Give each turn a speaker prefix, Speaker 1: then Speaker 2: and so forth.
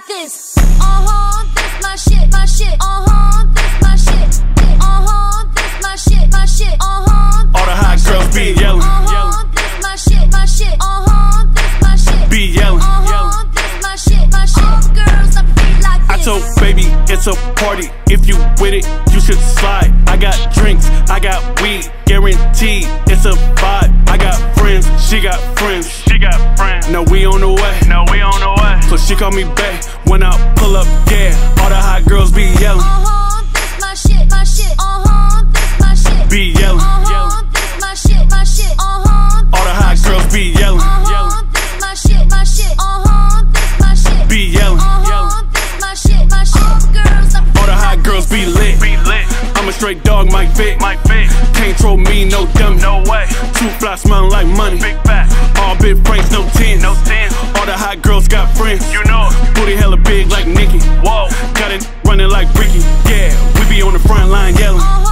Speaker 1: like this. Uh huh, this my shit, my shit. Uh huh, this my shit. Uh huh, this my shit, my shit. Uh huh. All the hot
Speaker 2: girls be yelling. Uh
Speaker 1: huh, this my shit, my shit. Uh huh, this my shit.
Speaker 2: Be yelling. Uh
Speaker 1: huh, this my shit, my shit. All the girls are free like this. I told
Speaker 2: baby it's a party. If you with it, you should slide. I got drinks, I got weed. Guaranteed, it's a vibe. I got friends, she got friends. She got friends. Now we on the way. She call me back when I pull up, yeah. All the hot girls be yelling. Uh
Speaker 1: huh, this my shit, my shit. Uh huh, this my shit.
Speaker 2: Be yelling. Uh
Speaker 1: huh, this my shit, my shit. Uh huh. All the
Speaker 2: hot girls be yelling. Uh
Speaker 1: huh, this my shit, my shit. Uh huh, my shit.
Speaker 2: Be yelling. Uh
Speaker 1: huh, this my shit, my shit. All girls, all the hot girls be
Speaker 2: lit. I'm a straight dog, Mike Vick. Can't troll me, no dummy. No way. Two fly smelling like money. Big fat. All big brains, no tins. No got friends. You know. Booty hella big like Nicki. Whoa. Got it running like Ricky. Yeah, we be on the front line yelling. Uh-huh.